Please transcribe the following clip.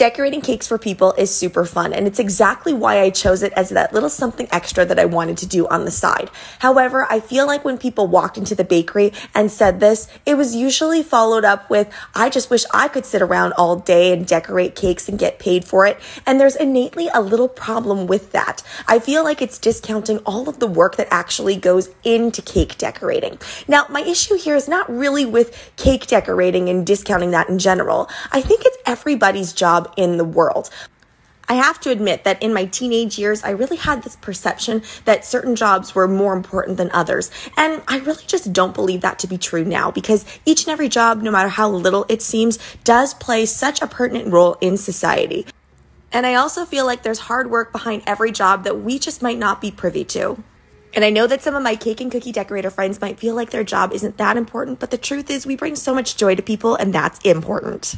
Decorating cakes for people is super fun, and it's exactly why I chose it as that little something extra that I wanted to do on the side. However, I feel like when people walked into the bakery and said this, it was usually followed up with, I just wish I could sit around all day and decorate cakes and get paid for it. And there's innately a little problem with that. I feel like it's discounting all of the work that actually goes into cake decorating. Now, my issue here is not really with cake decorating and discounting that in general. I think it's everybody's job in the world. I have to admit that in my teenage years, I really had this perception that certain jobs were more important than others. And I really just don't believe that to be true now because each and every job, no matter how little it seems, does play such a pertinent role in society. And I also feel like there's hard work behind every job that we just might not be privy to. And I know that some of my cake and cookie decorator friends might feel like their job isn't that important, but the truth is we bring so much joy to people and that's important.